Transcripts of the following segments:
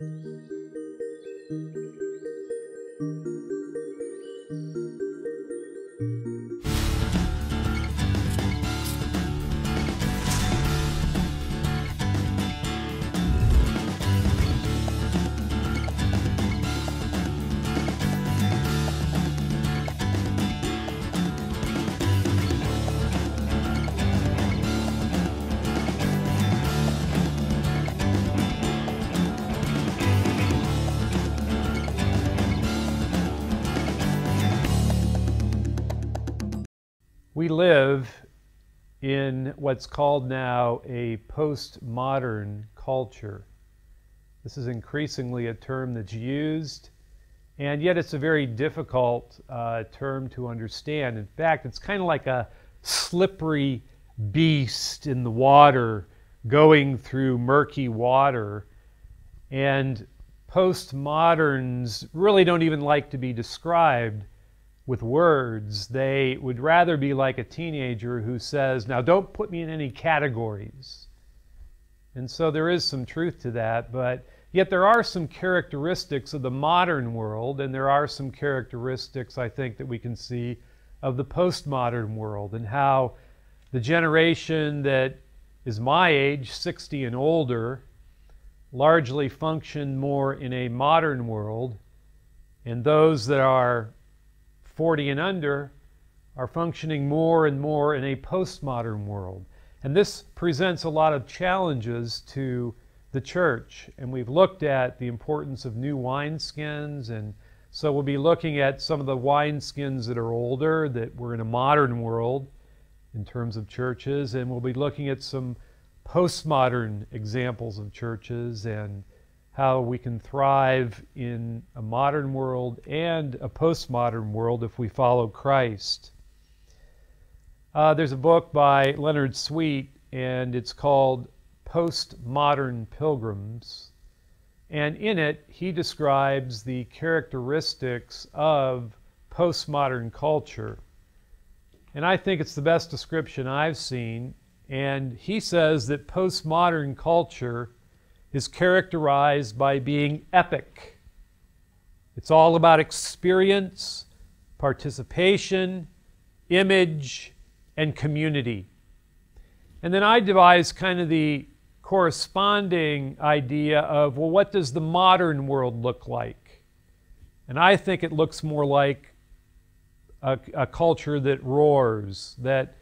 Thank you. We live in what's called now a postmodern culture. This is increasingly a term that's used, and yet it's a very difficult uh, term to understand. In fact, it's kind of like a slippery beast in the water going through murky water. And postmoderns really don't even like to be described with words. They would rather be like a teenager who says, Now don't put me in any categories. And so there is some truth to that, but yet there are some characteristics of the modern world, and there are some characteristics, I think, that we can see of the postmodern world and how the generation that is my age, 60 and older, largely function more in a modern world, and those that are 40 and under are functioning more and more in a postmodern world. And this presents a lot of challenges to the church. And we've looked at the importance of new wineskins. And so we'll be looking at some of the wineskins that are older, that were in a modern world in terms of churches. And we'll be looking at some postmodern examples of churches and how we can thrive in a modern world and a postmodern world if we follow Christ. Uh, there's a book by Leonard Sweet, and it's called Postmodern Pilgrims. And in it, he describes the characteristics of postmodern culture. And I think it's the best description I've seen. And he says that postmodern culture is characterized by being epic. It's all about experience, participation, image, and community. And then I devised kind of the corresponding idea of, well, what does the modern world look like? And I think it looks more like a, a culture that roars, that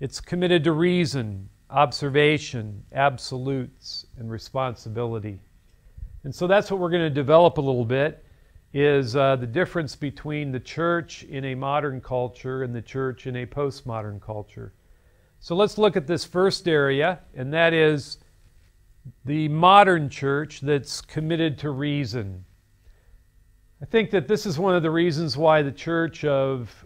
it's committed to reason, observation, absolutes, and responsibility. And so that's what we're going to develop a little bit is uh, the difference between the church in a modern culture and the church in a postmodern culture. So let's look at this first area, and that is the modern church that's committed to reason. I think that this is one of the reasons why the church of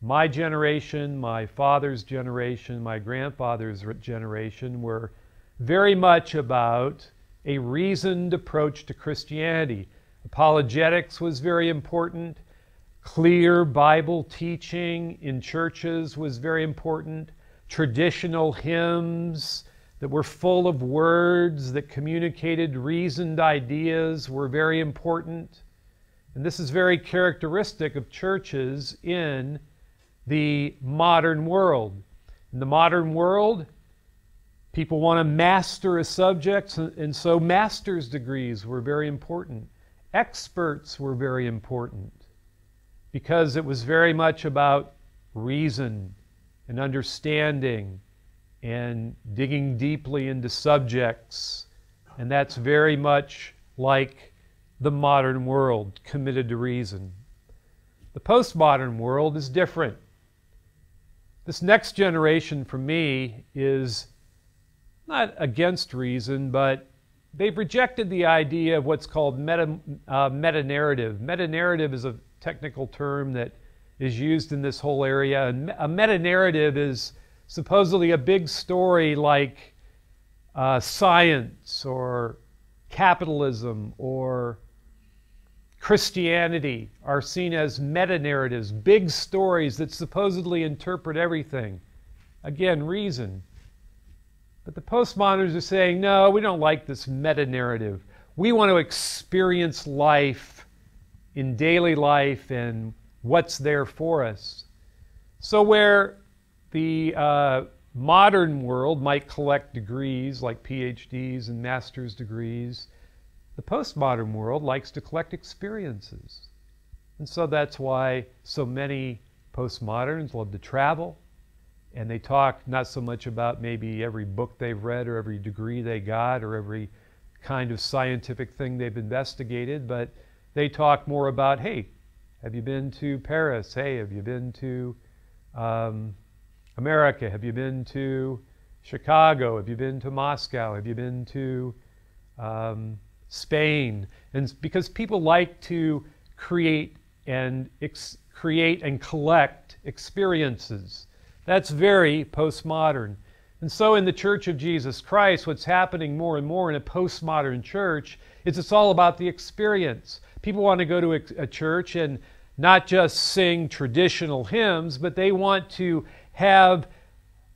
my generation, my father's generation, my grandfather's generation were very much about a reasoned approach to Christianity. Apologetics was very important. Clear Bible teaching in churches was very important. Traditional hymns that were full of words that communicated reasoned ideas were very important. And this is very characteristic of churches in the modern world. In the modern world, people want to master a subject, and so master's degrees were very important. Experts were very important because it was very much about reason and understanding and digging deeply into subjects. And that's very much like the modern world, committed to reason. The postmodern world is different. This next generation for me is not against reason, but they've rejected the idea of what's called meta, uh, meta narrative. Meta narrative is a technical term that is used in this whole area. And a meta narrative is supposedly a big story like uh, science or capitalism or Christianity are seen as meta narratives, big stories that supposedly interpret everything. Again, reason. But the postmoderns are saying, no, we don't like this meta narrative. we want to experience life in daily life and what's there for us. So, where the uh, modern world might collect degrees like PhDs and master's degrees, the postmodern world likes to collect experiences. And so that's why so many postmoderns love to travel. And they talk not so much about maybe every book they've read or every degree they got or every kind of scientific thing they've investigated, but they talk more about hey, have you been to Paris? Hey, have you been to um, America? Have you been to Chicago? Have you been to Moscow? Have you been to um, Spain? And because people like to create and ex- create and collect experiences. That's very postmodern. And so in the Church of Jesus Christ, what's happening more and more in a postmodern church is it's all about the experience. People want to go to a, a church and not just sing traditional hymns, but they want to have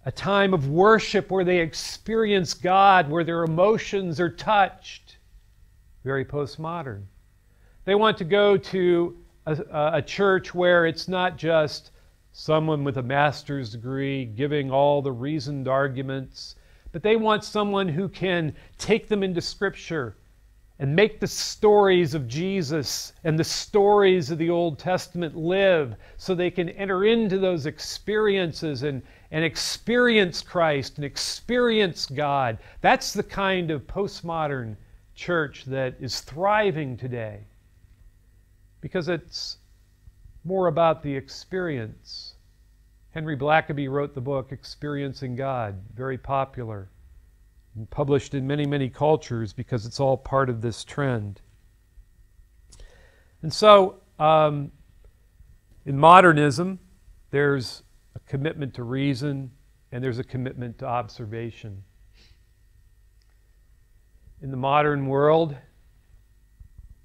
a time of worship where they experience God, where their emotions are touched. Very postmodern. They want to go to a, a, church where it's not just someone with a master's degree giving all the reasoned arguments, but they want someone who can take them into Scripture and make the stories of Jesus and the stories of the Old Testament live so they can enter into those experiences and, and experience Christ and experience God. That's the kind of postmodern church that is thriving today because it's more about the experience. Henry Blackaby wrote the book Experiencing God, very popular and published in many, many cultures because it's all part of this trend. And so, um, in modernism, there's a commitment to reason and there's a commitment to observation. In the modern world,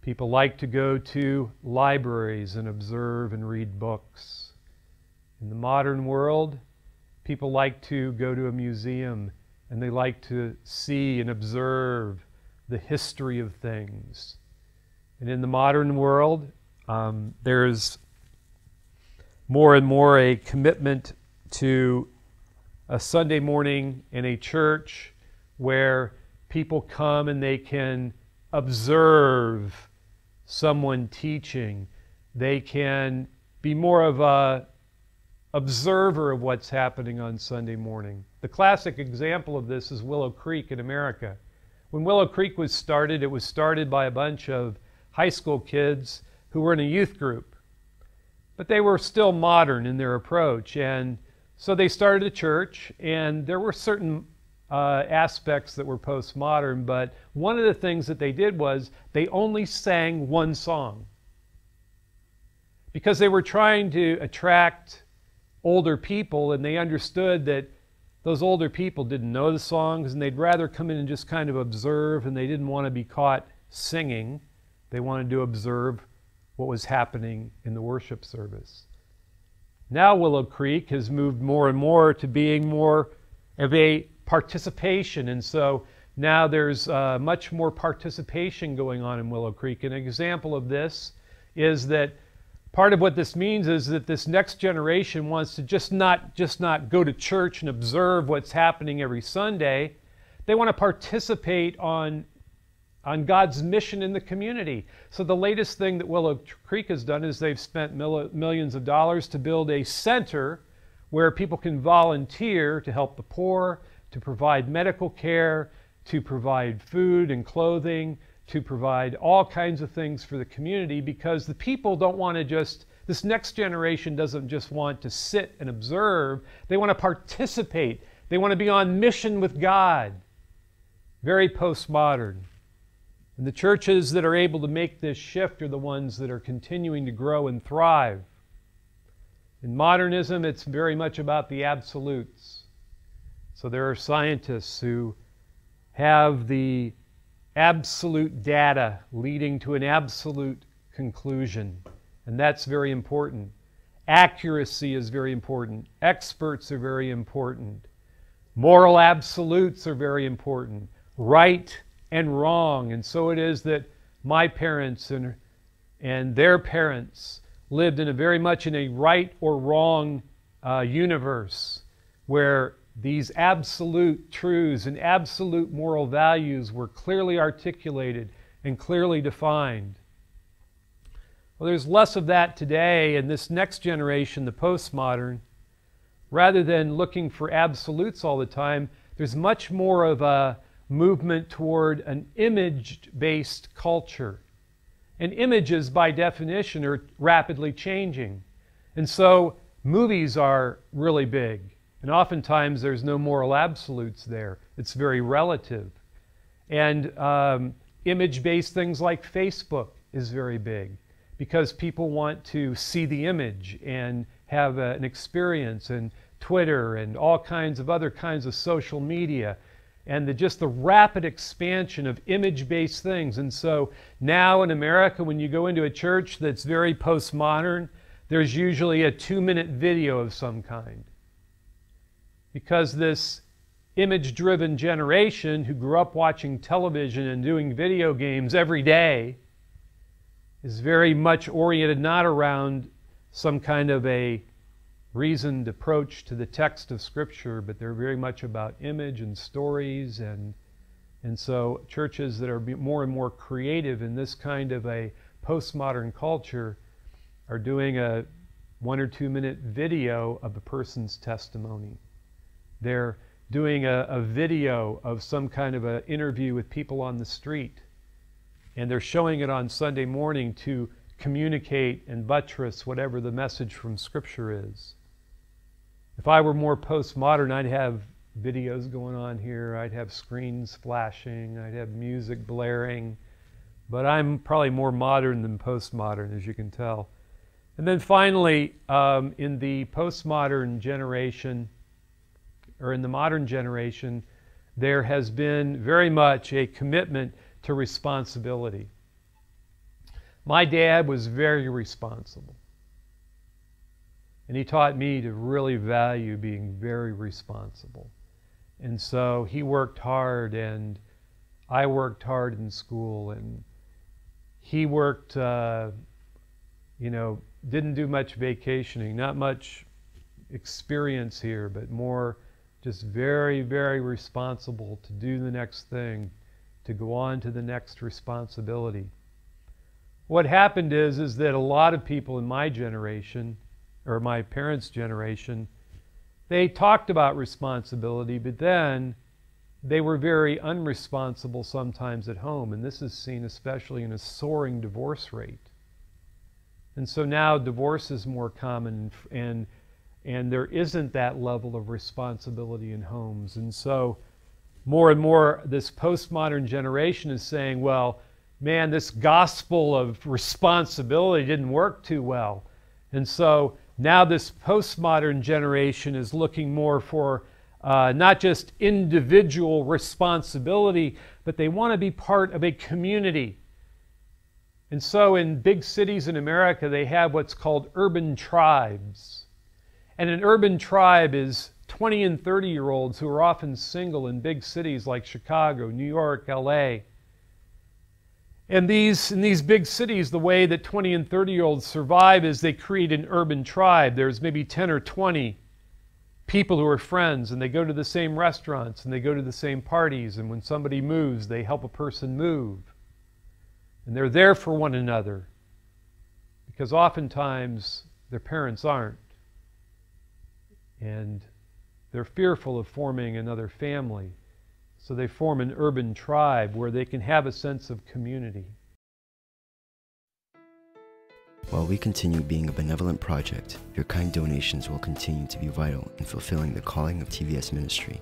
people like to go to libraries and observe and read books. In the modern world, people like to go to a museum and they like to see and observe the history of things. And in the modern world, um, there's more and more a commitment to a Sunday morning in a church where people come and they can observe someone teaching. They can be more of a observer of what's happening on Sunday morning. The classic example of this is Willow Creek in America. When Willow Creek was started, it was started by a bunch of high school kids who were in a youth group. But they were still modern in their approach. And so they started a church, and there were certain uh, aspects that were postmodern. But one of the things that they did was they only sang one song because they were trying to attract older people and they understood that those older people didn't know the songs and they'd rather come in and just kind of observe and they didn't want to be caught singing. They wanted to observe what was happening in the worship service. Now Willow Creek has moved more and more to being more of a participation and so now there's uh, much more participation going on in Willow Creek. An example of this is that Part of what this means is that this next generation wants to just not just not go to church and observe what's happening every Sunday. They want to participate on on God's mission in the community. So the latest thing that Willow Creek has done is they've spent millions of dollars to build a center where people can volunteer to help the poor, to provide medical care, to provide food and clothing, to provide all kinds of things for the community because the people don't want to just, this next generation doesn't just want to sit and observe, they want to participate. They want to be on mission with God. Very postmodern. And the churches that are able to make this shift are the ones that are continuing to grow and thrive. In modernism, it's very much about the absolutes. So there are scientists who have the absolute data leading to an absolute conclusion. And that's very important. Accuracy is very important. Experts are very important. Moral absolutes are very important. Right and wrong. And so it is that my parents and, and their parents lived in a very much in a right or wrong uh, universe where these absolute truths and absolute moral values were clearly articulated and clearly defined. Well, there's less of that today in this next generation, the postmodern. Rather than looking for absolutes all the time, there's much more of a movement toward an image based culture. And images, by definition, are rapidly changing. And so movies are really big. And oftentimes there's no moral absolutes there, it's very relative. And um, image based things like Facebook is very big because people want to see the image and have a, an experience and Twitter and all kinds of other kinds of social media and the, just the rapid expansion of image-based things. And so now in America, when you go into a church that's very postmodern, there's usually a two-minute video of some kind. Because this image-driven generation who grew up watching television and doing video games every day is very much oriented not around some kind of a reasoned approach to the text of Scripture, but they're very much about image and stories. And, and so, churches that are more and more creative in this kind of a postmodern culture are doing a one or two minute video of a person's testimony. They're doing a, a video of some kind of an interview with people on the street and they're showing it on Sunday morning to communicate and buttress whatever the message from Scripture is. If I were more postmodern, I'd have videos going on here, I'd have screens flashing, I'd have music blaring, but I'm probably more modern than postmodern, as you can tell. And then finally, um, in the postmodern generation, or in the modern generation, there has been very much a commitment to responsibility. My dad was very responsible. And he taught me to really value being very responsible. And so he worked hard, and I worked hard in school, and he worked, uh, you know, didn't do much vacationing, not much experience here, but more just very, very responsible to do the next thing, to go on to the next responsibility. What happened is, is that a lot of people in my generation, or my parents' generation, they talked about responsibility, but then they were very unresponsible sometimes at home. And this is seen especially in a soaring divorce rate. And so now divorce is more common and and there isn't that level of responsibility in homes. And so more and more this postmodern generation is saying, well, man, this gospel of responsibility didn't work too well. And so now this postmodern generation is looking more for uh, not just individual responsibility, but they want to be part of a community. And so in big cities in America, they have what's called urban tribes. And an urban tribe is 20 and 30 year olds who are often single in big cities like Chicago, New York, LA. And these, in these big cities, the way that 20 and 30 year olds survive is they create an urban tribe. There's maybe 10 or 20 people who are friends, and they go to the same restaurants and they go to the same parties. And when somebody moves, they help a person move. And they're there for one another because oftentimes their parents aren't. And they're fearful of forming another family. So they form an urban tribe where they can have a sense of community. While we continue being a benevolent project, your kind donations will continue to be vital in fulfilling the calling of TVS ministry.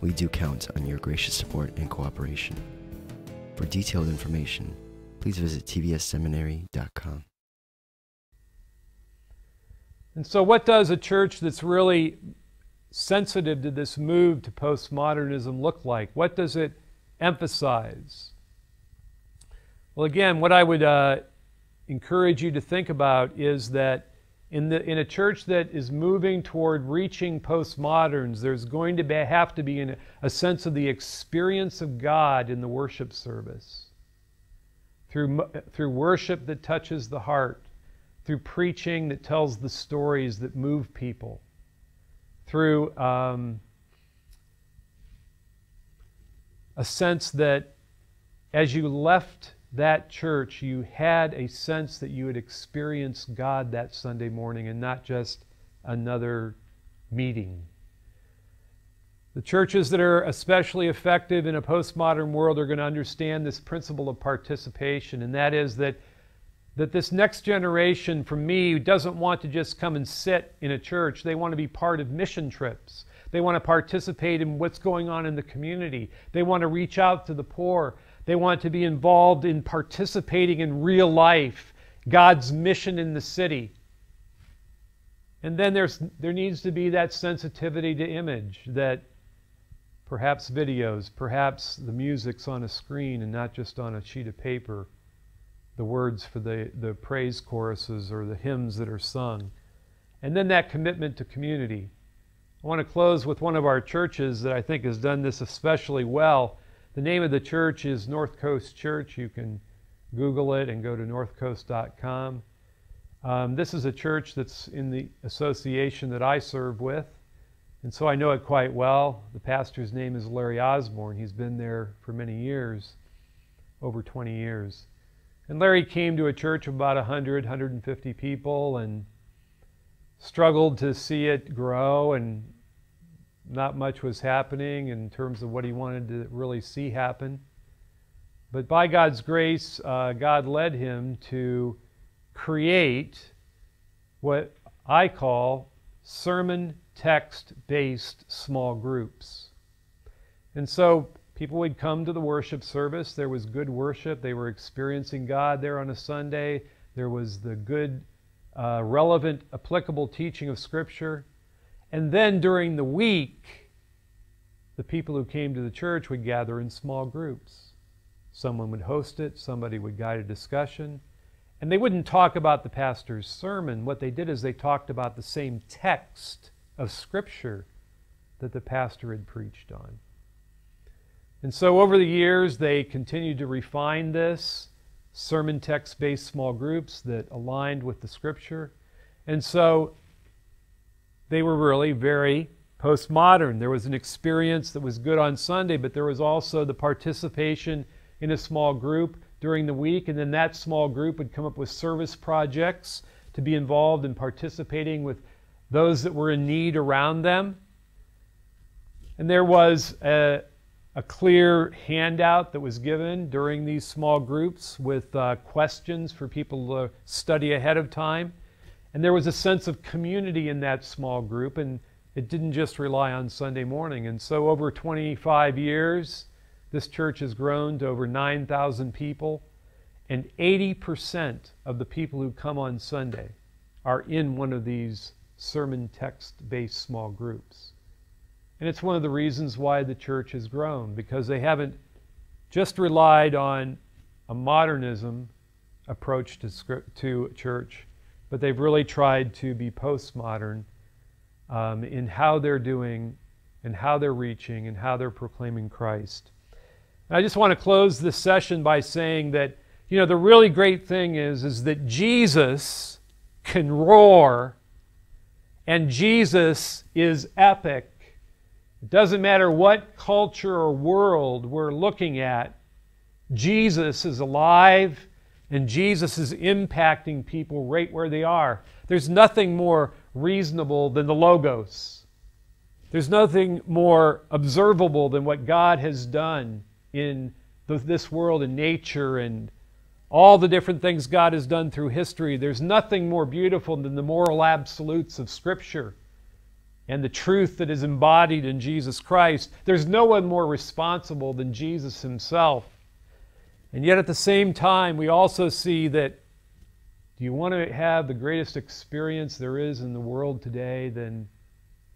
We do count on your gracious support and cooperation. For detailed information, please visit tvsseminary.com. And so, what does a church that's really sensitive to this move to postmodernism look like? What does it emphasize? Well, again, what I would uh, encourage you to think about is that in, the, in a church that is moving toward reaching postmoderns, there's going to be, have to be a sense of the experience of God in the worship service. Through, through worship that touches the heart, through preaching that tells the stories that move people, through um, a sense that as you left that church, you had a sense that you had experienced God that Sunday morning and not just another meeting. The churches that are especially effective in a postmodern world are going to understand this principle of participation, and that is that, that this next generation, for me, doesn't want to just come and sit in a church. They want to be part of mission trips. They want to participate in what's going on in the community. They want to reach out to the poor. They want to be involved in participating in real life, God's mission in the city. And then there's, there needs to be that sensitivity to image that perhaps videos, perhaps the music's on a screen and not just on a sheet of paper, the words for the, the praise choruses or the hymns that are sung. And then that commitment to community. I want to close with one of our churches that I think has done this especially well. The name of the church is North Coast Church. You can Google it and go to northcoast.com. Um, this is a church that's in the association that I serve with, and so I know it quite well. The pastor's name is Larry Osborne. He's been there for many years, over 20 years. And Larry came to a church of about 100, 150 people and struggled to see it grow and not much was happening in terms of what he wanted to really see happen. But by God's grace, uh, God led him to create what I call sermon text based small groups. And so people would come to the worship service. There was good worship. They were experiencing God there on a Sunday. There was the good, uh, relevant, applicable teaching of Scripture. And then during the week, the people who came to the church would gather in small groups. Someone would host it, somebody would guide a discussion. And they wouldn't talk about the pastor's sermon. What they did is they talked about the same text of Scripture that the pastor had preached on. And so over the years, they continued to refine this sermon text based small groups that aligned with the Scripture. And so they were really very postmodern. There was an experience that was good on Sunday, but there was also the participation in a small group during the week, and then that small group would come up with service projects to be involved in participating with those that were in need around them. And there was a, a clear handout that was given during these small groups with uh, questions for people to study ahead of time. And there was a sense of community in that small group, and it didn't just rely on Sunday morning. And so, over 25 years, this church has grown to over 9,000 people, and 80% of the people who come on Sunday are in one of these sermon text based small groups. And it's one of the reasons why the church has grown, because they haven't just relied on a modernism approach to, script, to church but they've really tried to be postmodern um, in how they're doing and how they're reaching and how they're proclaiming Christ. And I just want to close this session by saying that, you know, the really great thing is, is that Jesus can roar and Jesus is epic. It doesn't matter what culture or world we're looking at, Jesus is alive and Jesus is impacting people right where they are. There's nothing more reasonable than the Logos. There's nothing more observable than what God has done in the, this world and nature and all the different things God has done through history. There's nothing more beautiful than the moral absolutes of Scripture and the truth that is embodied in Jesus Christ. There's no one more responsible than Jesus Himself. And yet at the same time, we also see that do you want to have the greatest experience there is in the world today, then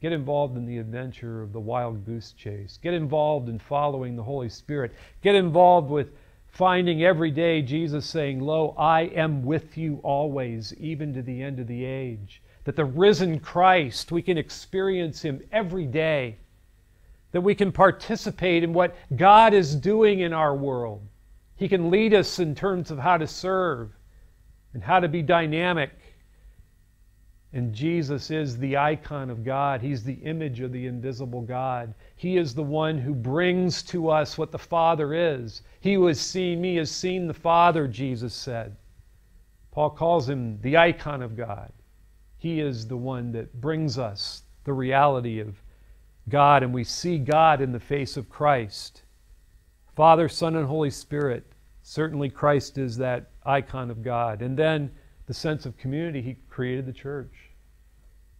get involved in the adventure of the wild goose chase. Get involved in following the Holy Spirit. Get involved with finding every day Jesus saying, Lo, I am with you always, even to the end of the age. That the risen Christ, we can experience him every day. That we can participate in what God is doing in our world. He can lead us in terms of how to serve and how to be dynamic and Jesus is the icon of God. He's the image of the invisible God. He is the one who brings to us what the Father is. He who has seen me has seen the Father, Jesus said. Paul calls him the icon of God. He is the one that brings us the reality of God, and we see God in the face of Christ. Father, Son, and Holy Spirit. Certainly, Christ is that icon of God. And then the sense of community, He created the church.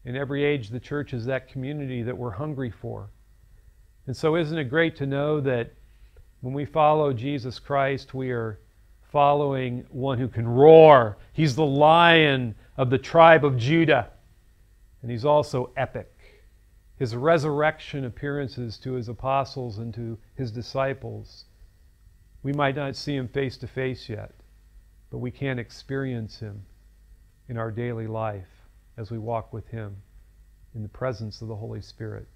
In every age, the church is that community that we're hungry for. And so, isn't it great to know that when we follow Jesus Christ, we are following one who can roar? He's the lion of the tribe of Judah, and he's also epic. His resurrection appearances to his apostles and to his disciples, we might not see him face to face yet, but we can experience him in our daily life as we walk with Him in the presence of the Holy Spirit.